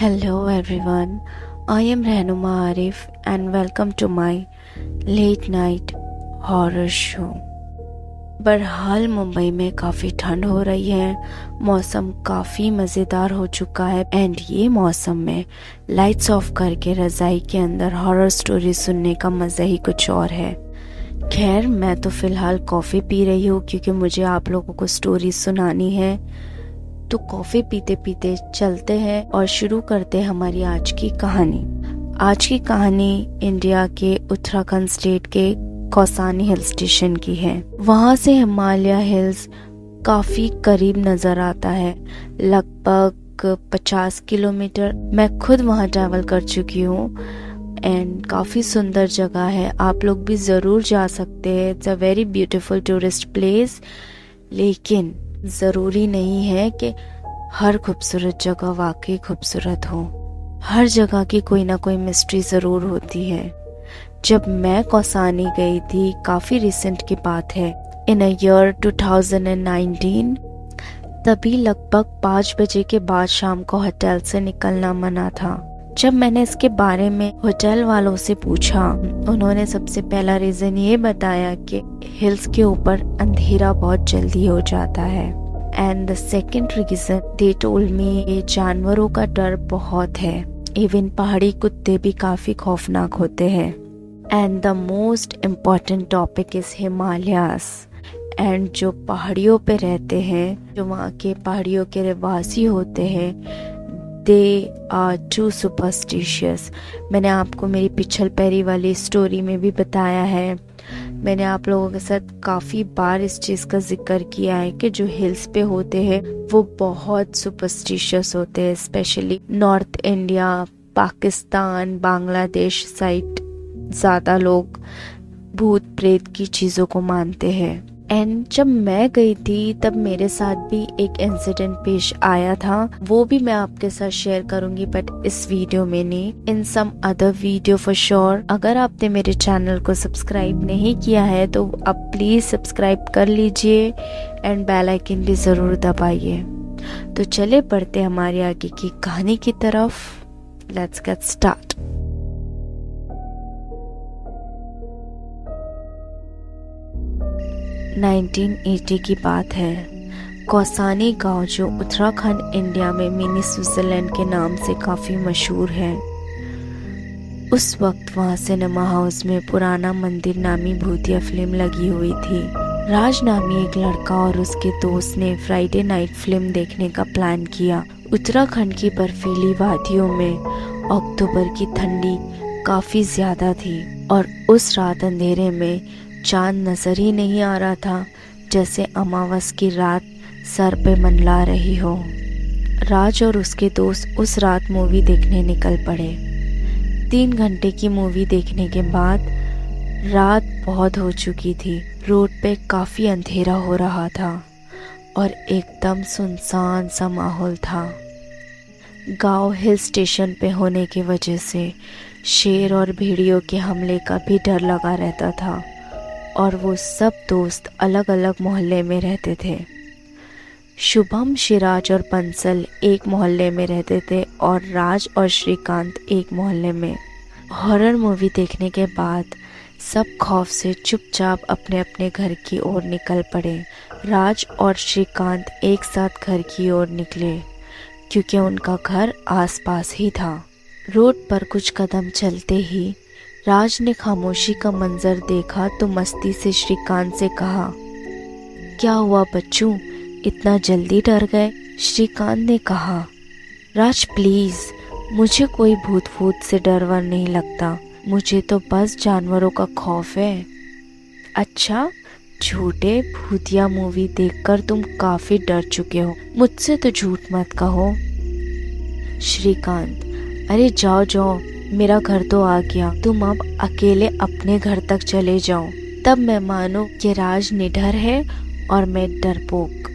Hello everyone, I am Rehnuma Arif and welcome to my late night horror show. बहरहाल मुंबई में काफ़ी ठंड हो रही है। मौसम काफ़ी मज़ेदार हो चुका है एंड ये मौसम में लाइट्स ऑफ़ करके रज़ाई के अंदर हॉरर स्टोरी सुनने का मज़ा ही कुछ और है। खैर मैं तो फ़िलहाल कॉफ़ी पी रही हूँ क्योंकि मुझे आप लोगों को स्टोरी सुनानी है। तो कॉफ़ी पीते पीते चलते हैं और शुरू करते हैं हमारी आज की कहानी। आज की कहानी इंडिया के उत्तराखंड स्टेट के कौसानी हिल स्टेशन की है। वहाँ से हिमालय हिल्स काफ़ी करीब नज़र आता है। लगभग 50 किलोमीटर मैं खुद वहाँ ट्रैवल कर चुकी हूँ एंड काफ़ी सुंदर जगह है। आप लोग भी ज़रूर जा सकते हैं। It's a very beautiful tourist place लेकिन ज़रूरी नहीं है कि हर खूबसूरत जगह वाकई खूबसूरत हो। हर जगह की कोई ना कोई मिस्ट्री ज़रूर होती है। जब मैं कौसानी गई थी, काफ़ी रिसेंट की बात है। इन ईयर 2019 तभी लगभग पाँच बजे के बाद शाम को होटल से निकलना मना था। जब मैंने इसके बारे में होटल वालों से पूछा, उन्होंने सबसे पहला रीजन ये बताया कि हिल्स के ऊपर अंधेरा बहुत जल्दी हो जाता है। And the second reason they told me ये जानवरों का डर बहुत है। इवन पहाड़ी कुत्ते भी काफ़ी खौफनाक होते हैं। And the most important topic is Himalayas and जो पहाड़ियों पे रहते हैं, जो वहाँ के पहाड़ियों के रहवासी होते हैं दे आर टू सुपरस्टिशियस मैंने आपको मेरी पिछल पैरी वाली स्टोरी में भी बताया है। मैंने आप लोगों के साथ काफ़ी बार इस चीज़ का ज़िक्र किया है कि जो हिल्स पे होते हैं, वो बहुत सुपरस्टिशियस होते हैं especially North India Pakistan Bangladesh side ज़्यादा लोग भूत प्रेत की चीज़ों को मानते हैं। एंड जब मैं गई थी, तब मेरे साथ भी एक इंसिडेंट पेश आया था। वो भी मैं आपके साथ शेयर करूँगी बट इस वीडियो में नहीं in some other video for sure अगर आपने मेरे चैनल को सब्सक्राइब नहीं किया है तो आप प्लीज़ सब्सक्राइब कर लीजिए एंड बेल आइकन भी ज़रूर दबाइए। तो चले पढ़ते हमारे आगे की कहानी की तरफ़। लेट्स गेट स्टार्ट 1980 की बात है। कौसानी गाँव, जो उत्तराखंड, इंडिया में मिनी स्विट्जरलैंड के नाम से काफ़ी मशहूर है। उस वक्त वहाँ सिनेमा हाउस में पुराना मंदिर नामी भूतिया फ़िल्म लगी हुई थी। राज नामी एक लड़का और उसके दोस्त ने फ्राइडे नाइट फ़िल्म देखने का प्लान किया। उत्तराखंड की बर्फीली वादियों में अक्टूबर की ठंडी काफ़ी ज़्यादा थी और उस रात अंधेरे में चाँद नज़र ही नहीं आ रहा था, जैसे अमावस की रात सर पे मंडला रही हो। राज और उसके दोस्त उस रात मूवी देखने निकल पड़े। तीन घंटे की मूवी देखने के बाद रात बहुत हो चुकी थी। रोड पे काफ़ी अंधेरा हो रहा था और एकदम सुनसान सा माहौल था। गाँव हिल स्टेशन पे होने की वजह से शेर और भेड़ियों के हमले का भी डर लगा रहता था। और वो सब दोस्त अलग अलग मोहल्ले में रहते थे। शुभम, शिराज और पंसल एक मोहल्ले में रहते थे और राज और श्रीकांत एक मोहल्ले में। हॉरर मूवी देखने के बाद सब खौफ से चुपचाप अपने अपने घर की ओर निकल पड़े। राज और श्रीकांत एक साथ घर की ओर निकले, क्योंकि उनका घर आसपास ही था। रोड पर कुछ कदम चलते ही राज ने खामोशी का मंजर देखा तो मस्ती से श्रीकांत से कहा, क्या हुआ बच्चू? इतना जल्दी डर गए? श्रीकांत ने कहा, राज प्लीज़ मुझे कोई भूत भूत से डर वर नहीं लगता। मुझे तो बस जानवरों का खौफ है। अच्छा झूठे भूतिया मूवी देखकर तुम काफ़ी डर चुके हो। मुझसे तो झूठ मत कहो। श्रीकांत, अरे जाओ जाओ। मेरा घर तो आ गया। तुम अब अकेले अपने घर तक चले जाओ। तब मैं मानो कि राज निडर है और मैं डरपोक।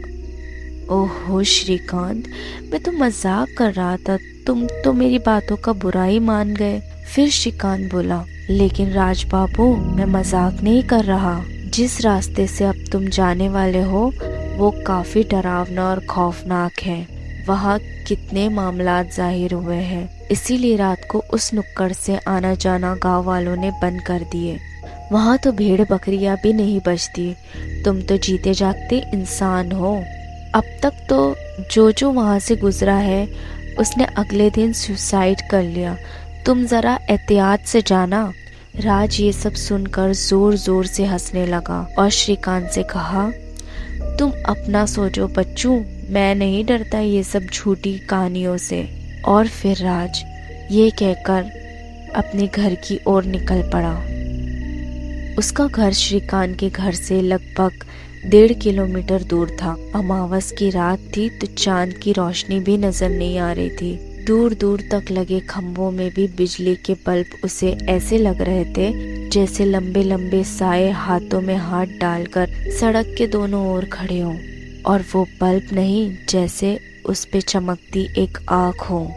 ओहो, श्रीकांत, मैं तो मज़ाक कर रहा था। तुम तो मेरी बातों का बुरा ही मान गए। फिर श्रीकांत बोला, लेकिन राज बाबू मैं मज़ाक नहीं कर रहा। जिस रास्ते से अब तुम जाने वाले हो, वो काफ़ी डरावना और खौफनाक है। वहाँ कितने मामला ज़ाहिर हुए हैं। इसीलिए रात को उस नुक्कड़ से आना जाना गाँव वालों ने बंद कर दिए। वहाँ तो भेड़ बकरियाँ भी नहीं बचती। तुम तो जीते जागते इंसान हो। अब तक तो जो जो वहाँ से गुजरा है, उसने अगले दिन सुसाइड कर लिया। तुम ज़रा एहतियात से जाना। राज ये सब सुनकर ज़ोर ज़ोर से हंसने लगा और श्रीकांत से कहा, तुम अपना सोचो बच्चों। मैं नहीं डरता ये सब झूठी कहानियों से। और फिर राज, ये कहकर अपने घर की ओर निकल पड़ा। उसका घर श्रीकांत के घर से लगभग डेढ़ किलोमीटर दूर था। अमावस की रात थी तो चाँद की रोशनी भी नज़र नहीं आ रही थी। दूर दूर तक लगे खम्भों में भी बिजली के बल्ब उसे ऐसे लग रहे थे जैसे लंबे लंबे साए हाथों में हाथ डालकर सड़क के दोनों ओर खड़े हों। और वो बल्ब नहीं, जैसे उस पे चमकती एक आँख हो।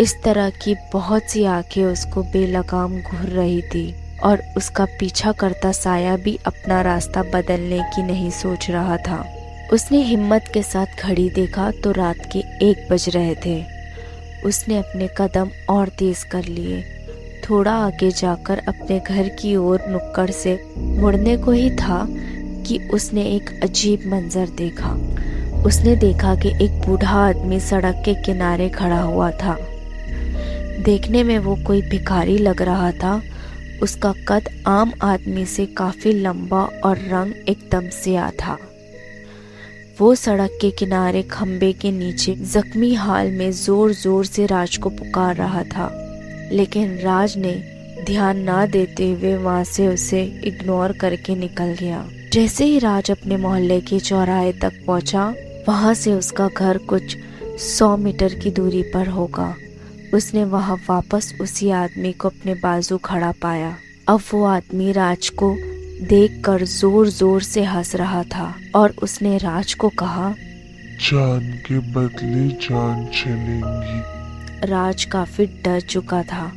इस तरह की बहुत सी आँखें उसको बेलगाम घूर रही थी और उसका पीछा करता साया भी अपना रास्ता बदलने की नहीं सोच रहा था। उसने हिम्मत के साथ घड़ी देखा तो रात के एक बज रहे थे। उसने अपने कदम और तेज कर लिए। थोड़ा आगे जाकर अपने घर की ओर नुक्कड़ से मुड़ने को ही था कि उसने एक अजीब मंजर देखा। उसने देखा कि एक बूढ़ा आदमी सड़क के किनारे खड़ा हुआ था। देखने में वो कोई भिखारी लग रहा था। उसका कद आम आदमी से काफ़ी लंबा और रंग एकदम सिया था। वो सड़क के किनारे खम्बे के नीचे जख्मी हाल में ज़ोर ज़ोर से राज को पुकार रहा था। लेकिन राज ने ध्यान ना देते हुए वहाँ से उसे इग्नोर करके निकल गया। जैसे ही राज अपने मोहल्ले के चौराहे तक पहुँचा वहाँ से उसका घर कुछ सौ मीटर की दूरी पर होगा। उसने वहाँ वापस उसी आदमी को अपने बाजू खड़ा पाया। अब वो आदमी राज को देखकर ज़ोर ज़ोर से हंस रहा था और उसने राज को कहा जान के बदले जान चलेंगी। राज काफ़ी डर चुका था।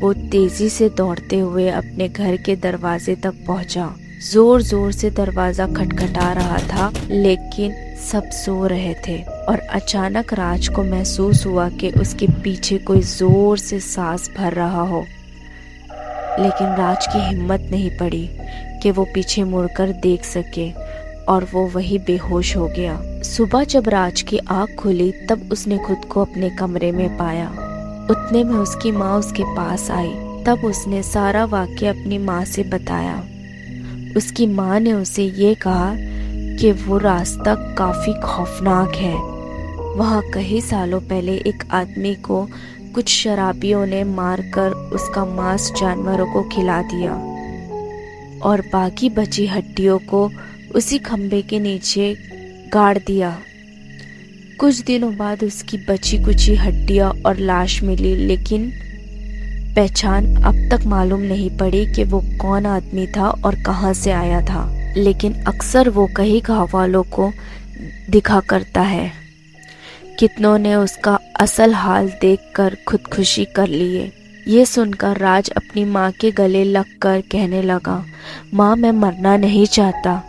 वो तेज़ी से दौड़ते हुए अपने घर के दरवाजे तक पहुँचा। ज़ोर ज़ोर से दरवाज़ा खटखटा रहा था, लेकिन सब सो रहे थे और अचानक राज को महसूस हुआ कि उसके पीछे कोई ज़ोर से सांस भर रहा हो। लेकिन राज की हिम्मत नहीं पड़ी कि वो पीछे मुड़कर देख सके और वो वही बेहोश हो गया। सुबह जब राज की आँख खुली, तब उसने खुद को अपने कमरे में पाया। उतने में उसकी माँ उसके पास आई। तब उसने सारा वाक्य अपनी माँ से बताया। उसकी माँ ने उसे ये कहा कि वो रास्ता काफ़ी खौफनाक है। वहाँ कई सालों पहले एक आदमी को कुछ शराबियों ने मारकर उसका मांस जानवरों को खिला दिया और बाकी बची हड्डियों को उसी खम्बे के नीचे गाड़ दिया। कुछ दिनों बाद उसकी बची कुची हड्डियाँ और लाश मिली, लेकिन पहचान अब तक मालूम नहीं पड़ी कि वो कौन आदमी था और कहाँ से आया था, लेकिन अक्सर वो कई गाँव वालों को दिखा करता है कितनों ने उसका असल हाल देखकर खुदकुशी कर लिए। ये सुनकर राज अपनी माँ के गले लगकर कहने लगा, माँ, मैं मरना नहीं चाहता।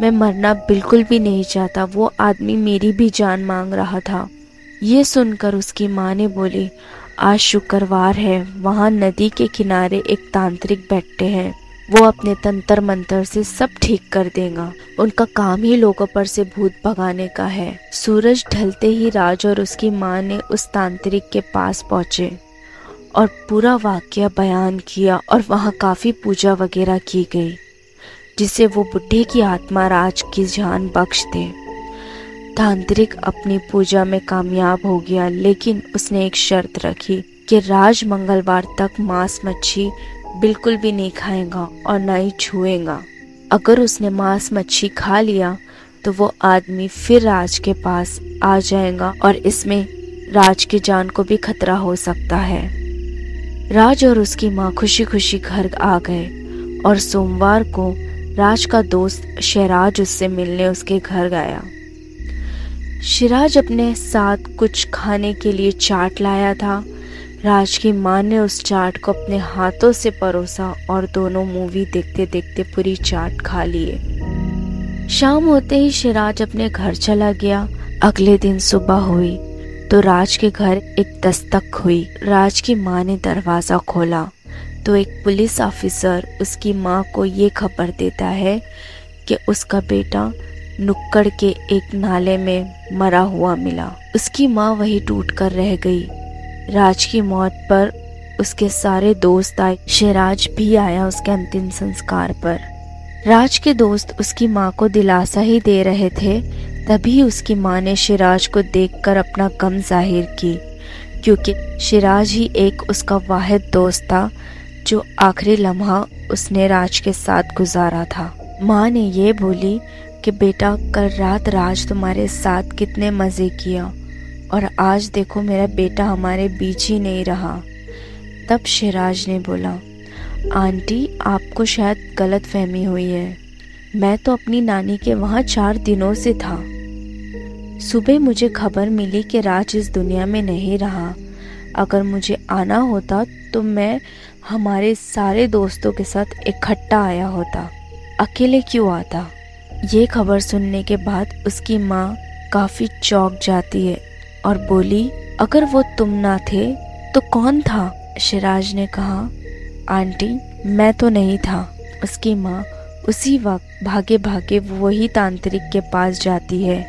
मैं मरना बिल्कुल भी नहीं चाहता। वो आदमी मेरी भी जान मांग रहा था। ये सुनकर उसकी माँ ने बोली आज शुक्रवार है। वहाँ नदी के किनारे एक तांत्रिक बैठे हैं। वो अपने तंत्र मंत्र से सब ठीक कर देगा। उनका काम ही लोगों पर से भूत भगाने का है। सूरज ढलते ही राज और उसकी माँ ने उस तांत्रिक के पास पहुँचे और पूरा वाक्य बयान किया और वहाँ काफ़ी पूजा वगैरह की गई जिसे वो बुढ़े की आत्मा राज की जान बख्श दे। तांत्रिक अपनी पूजा में कामयाब हो गया, लेकिन उसने एक शर्त रखी कि राज मंगलवार तक मांस मच्छी बिल्कुल भी नहीं खाएगा और ना ही छुएगा। अगर उसने मांस मच्छी खा लिया तो वो आदमी फिर राज के पास आ जाएगा और इसमें राज की जान को भी खतरा हो सकता है। राज और उसकी माँ खुशी खुशी घर आ गए और सोमवार को राज का दोस्त शहराज उससे मिलने उसके घर गया। शिराज अपने साथ कुछ खाने के लिए चाट लाया था। राज की माँ ने उस चाट को अपने हाथों से परोसा और दोनों मूवी देखते देखते पूरी चाट खा लिए। शाम होते ही शिराज अपने घर चला गया। अगले दिन सुबह हुई तो राज के घर एक दस्तक हुई। राज की माँ ने दरवाज़ा खोला तो एक पुलिस ऑफिसर उसकी माँ को ये खबर देता है कि उसका बेटा नुक्कड़ के एक नाले में मरा हुआ मिला। उसकी माँ वही टूट कर रह गई। राज की मौत पर उसके सारे दोस्त आए। शिराज भी आया उसके अंतिम संस्कार पर। राज के दोस्त उसकी माँ को दिलासा ही दे रहे थे, तभी उसकी माँ ने शिराज को देखकर अपना गम ज़ाहिर की, क्योंकि शिराज ही एक उसका वाहिद दोस्त था, जो आखिरी लम्हा उसने राज के साथ गुजारा था। माँ ने ये बोली कि बेटा, कल रात राज तुम्हारे साथ कितने मज़े किया। और आज देखो मेरा बेटा हमारे बीच ही नहीं रहा। तब शिराज ने बोला, आंटी, आपको शायद गलत फहमी हुई है। मैं तो अपनी नानी के वहाँ चार दिनों से था। सुबह मुझे खबर मिली कि राज इस दुनिया में नहीं रहा। अगर मुझे आना होता तो मैं हमारे सारे दोस्तों के साथ इकट्ठा आया होता। अकेले क्यों आता? ये खबर सुनने के बाद उसकी माँ काफ़ी चौक जाती है और बोली, अगर वो तुम ना थे तो कौन था? शिराज ने कहा, आंटी, मैं तो नहीं था। उसकी माँ उसी वक्त भागे भागे वही तांत्रिक के पास जाती है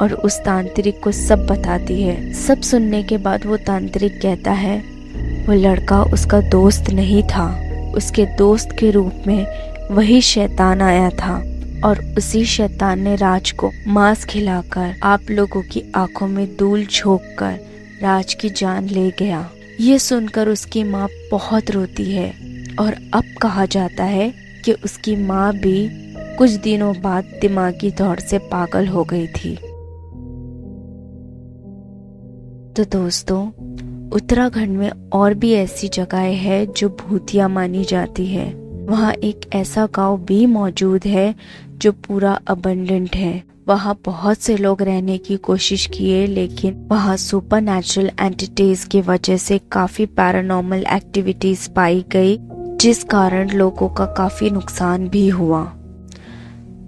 और उस तांत्रिक को सब बताती है। सब सुनने के बाद वो तांत्रिक कहता है, वो लड़का उसका दोस्त नहीं था। उसके दोस्त के रूप में वही शैतान आया था। और उसी शैतान ने राज को मांस खिलाकर आप लोगों की आँखों में धूल झोंक कर राज की जान ले गया। ये सुनकर उसकी माँ बहुत रोती है और अब कहा जाता है कि उसकी माँ भी कुछ दिनों बाद दिमागी तौर से पागल हो गई थी। तो दोस्तों, उत्तराखंड में और भी ऐसी जगहें हैं जो भूतिया मानी जाती है। वहाँ एक ऐसा गाँव भी मौजूद है जो पूरा अबंडेंट है। वहाँ बहुत से लोग रहने की कोशिश किए, लेकिन वहाँ सुपर नेचुरल एंटिटीज की वजह से काफ़ी पैरानॉर्मल एक्टिविटीज़ पाई गई, जिस कारण लोगों का काफ़ी नुकसान भी हुआ।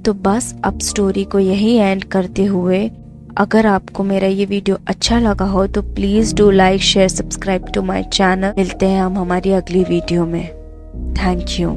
तो बस अब स्टोरी को यही एंड करते हुए, अगर आपको मेरा ये वीडियो अच्छा लगा हो तो please do like share subscribe to my channel मिलते हैं हम हमारी अगली वीडियो में। Thank you